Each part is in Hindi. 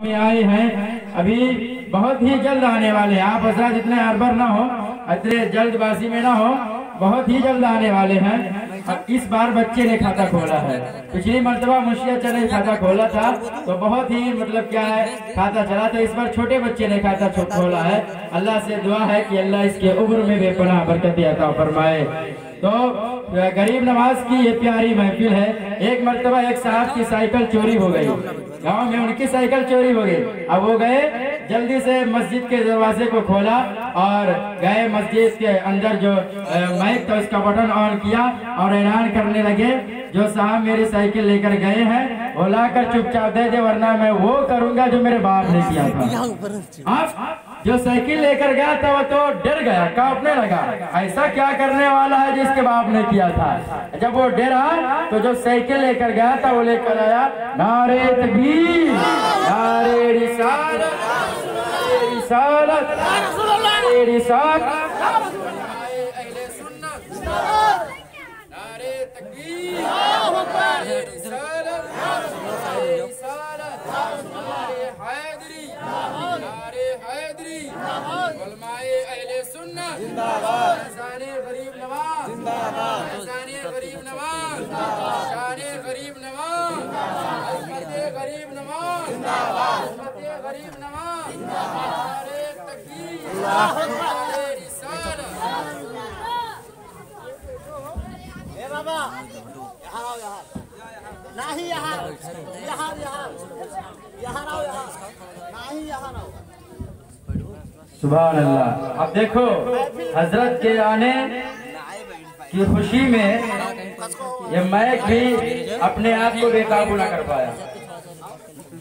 में आए हैं। अभी बहुत ही जल्द आने वाले हैं। आप हजरा जितने अरबर ना हो, इतने जल्दबाजी में ना हो, बहुत ही जल्द आने वाले हैं। और इस बार बच्चे ने खाता खोला है। पिछली मरतबा मुशिया चले खाता खोला था तो बहुत ही मतलब क्या है, खाता चला तो इस बार छोटे बच्चे ने खाता खोला है। अल्लाह से दुआ है कि अल्लाह इसके उम्र में बेपनाह बरकत अता फरमाए। तो गरीब नवाज़ की ये प्यारी महफिल है। एक मरतबा एक साहब की साइकिल चोरी हो गई। गाँव में उनकी साइकिल चोरी हो गई। अब वो गए, जल्दी से मस्जिद के दरवाजे को खोला और गए मस्जिद के अंदर जो माइक था, उसका बटन ऑन किया और ऐलान करने लगे, जो साहब मेरी साइकिल लेकर गए हैं वो लाकर चुपचाप दे दे वरना मैं वो करूँगा जो मेरे बाप ने किया था। आप जो साइकिल लेकर गया था वो तो डर गया कांपने लगा। ऐसा क्या करने वाला है जिसके बाप ने किया था? जब वो डरा तो जो साइकिल लेकर गया था वो लेकर आया नारे तकबीर नारे रिसालत। नारे रिसालत। नारे रिसालत। नारे तकबीर नारे रिसालत नारे रिसालत नारे हैदरी नारे हैदरी उलमाए अहले सुन्नत जिंदाबाद शाने गरीब नवाज़। गरीब नवाज़। गरीब नवाज़। गरीब नवाज़। गरीब नवाज़। बाबा यहाँ यहाँ। नहीं यहाँ। यहाँ यहाँ। यहाँ आओ यहाँ। नहीं यहाँ आओ। सुबह अल्लाह अब देखो, हज़रत के आने की खुशी में ये मैक भी अपने आप को बेकाबू ना कर पाया।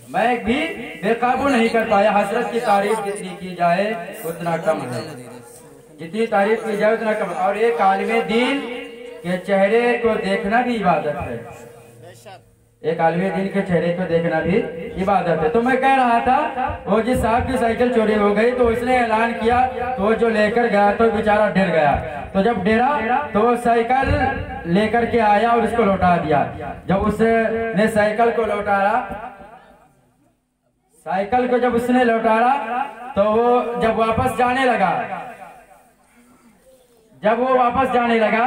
मैक भी बेकाबू नहीं कर पाया। हज़रत की तारीफ़ जितनी की जाए, उतना कम है। जितनी तारीफ़ की जाए, उतना कम और एक आलम दीन के चेहरे को देखना भी इबादत है। एक आलमी दिन के चेहरे को देखना भी इबादत है। तो मैं कह रहा था वो जिस साहब की साइकिल चोरी हो गई तो उसने ऐलान किया तो जो लेकर गया तो बेचारा डर गया। तो जब डेरा तो वो साइकिल लेकर के आया और उसको लौटा दिया। जब उसने साइकिल को लौटाया, साइकिल को जब उसने लौटाया तो वो जब वापस जाने लगा जब वो वापस जाने लगा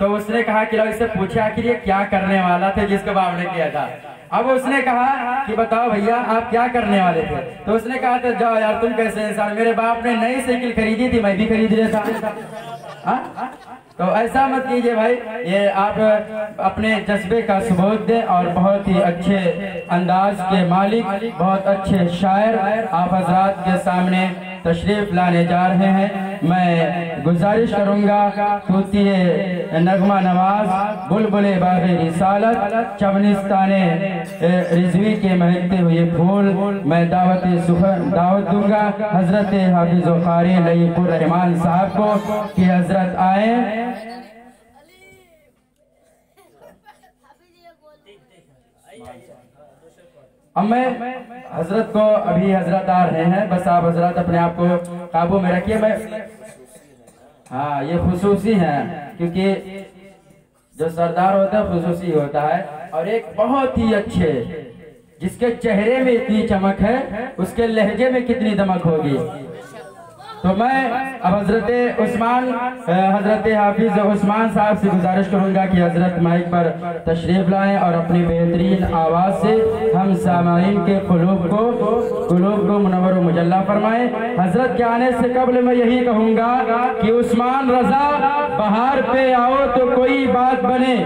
तो उसने कहा कि इससे पूछे आखिर ये क्या करने वाला थे जिसको बाप ने किया था। अब उसने कहा कि बताओ भैया, आप क्या करने वाले थे? तो उसने कहा था, जाओ यार, तुम कैसे इंसान? मेरे बाप ने नई साइकिल खरीदी थी, मैं भी खरीद लेता। हाँ? तो ऐसा मत कीजिए भाई, ये आप अपने जज्बे का सबूत दें और बहुत ही अच्छे अंदाज के मालिक, बहुत अच्छे शायर आप हजरात के सामने तशरीफ़ लाने जा रहे हैं। मैं गुजारिश करूँगा तूतिए नगमा नवाज़, बुलबुल बाबे रिसालत रिजवी के महकते हुए फूल, मैं दावत दावत दूँगा। हज़रत हाफिज कारी रहमान साहब को कि हज़रत आए। अब मैं हज़रत को अभी हज़रत आ रहे हैं। बस आप हज़रत अपने आप को काबू में रखिए। मैं हाँ ये खसूसी है, क्योंकि जो सरदार होता है, खसूसी होता है। और एक बहुत ही अच्छे, जिसके चेहरे में इतनी चमक है, उसके लहजे में कितनी दमक होगी। तो मैं अब हज़रत उस्मान हज़रत हाफिज उस्मान साहब से गुजारिश करूँगा कि हज़रत माइक पर तशरीफ़ लाएँ और अपनी बेहतरीन आवाज़ से हम सामाइन के कुलूब को कुलूब को मुनवर मुजल्ला फरमाएँ। हज़रत के आने से कबल मैं यही कहूँगा कि उस्मान रजा, बाहर पे आओ तो कोई बात बने।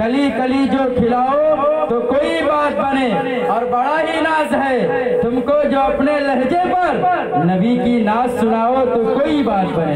कली कली जो खिलाओ तो कोई बात बने। और बड़ा ही नाज है तुमको जो अपने लहजे पर नबी की नाज सुनाओ तो कोई बात बने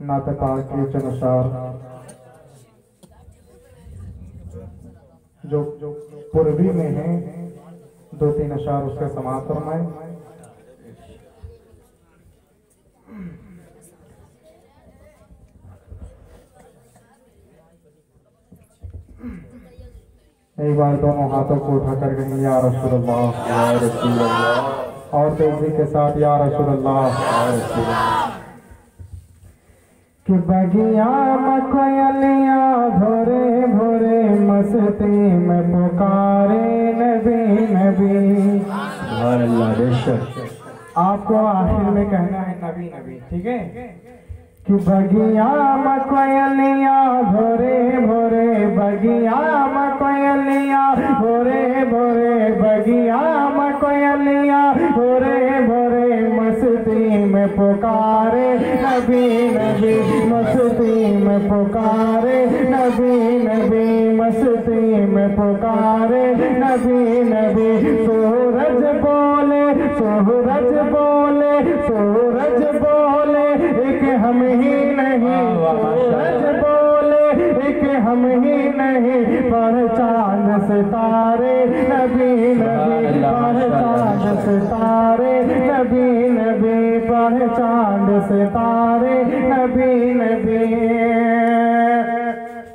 नातका के अनुसार जो पूर्वी में है दो तीन अशार उसके समाप्त फरमाए एक बार दोनों हाथों को उठाकर कहेंगे, या रसूल या रसूल अल्लाह और तेज़ी के साथ, या रसूल या रसूल अल्लाह कि बगिया मकोयलिया भोरे भोरे मस्ती में पुकारे नबी नबी। सुभान अल्लाह बेशक। आपको आखिर में कहना है नबी नबी ठीक है? कि बगिया मकोयलिया भोरे भोरे बगिया मकोयलिया भोरे भोरे बगिया मकोयलिया भोरे भोरे मस्ती में पुकारे नबी नबी मस्ती में पुकारे नबी नबी मस्ती में पुकारे नबी नबी सूरज बोले सूरज बोले सूरज बोले एक हम ही नहीं सूरज बोले एक हम ही नहीं पर चाँद सितारे नबी नबी पर चाँद सितारे नबी पर चाँद सितारे नबी नबी।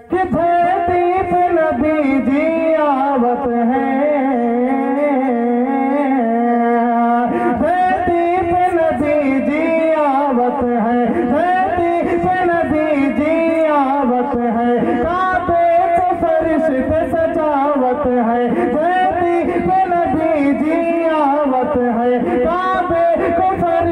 कि धरती पे नबी जी आवत है? धरती पे नबी जी आवत है? धरती पे नबी जी आवत है? काबे फरिश्त सजावत है। नबी जी आवत है?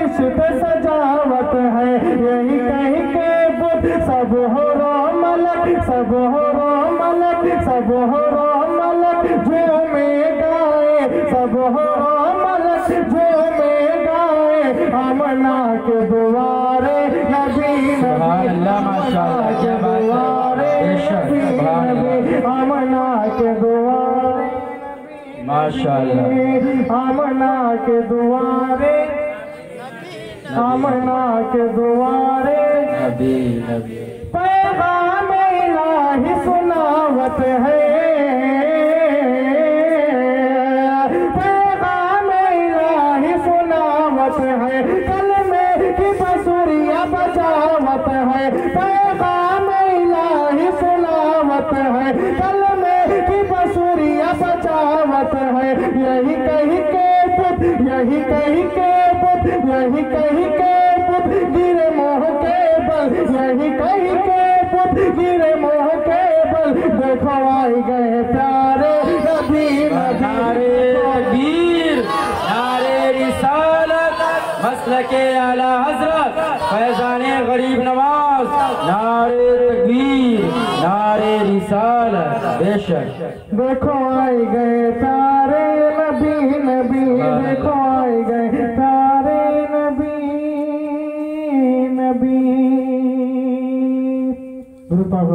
फरिश्त सजावत है। यही कहीं के बुद्ध सब हो रो मलक सब हो रो मलक सब हो रो मलक झूमे गाए सब हो रो मलक झूमे गाए अमना के दुआरे नबी अल्लाह, अल्लाह। अमना के दुआरे माशाअल्लाह आमना के दुआरे। आमना के दुआरे। नबी नबी। पैगाम इलाही सुनावत है। पैगाम इलाही सुनावत है। कल में की बसुरिया बजावत है। पैगाम इलाही सुनावत है। कल में की बसुरिया बजावत है। यही कहीं के यही कहीं के यही कहीं के पुत गिरे मोह के बल। यही कहीं के पुत गिरे मोह के बल। देखो आई गए प्यारे नबी नारे तकबीर नारे रिसालत मसल के आला हज़रत फैजान गरीब नवाज़। नारे तकबीर नारे रिसालत बेशक। देखो आई गए प्यारे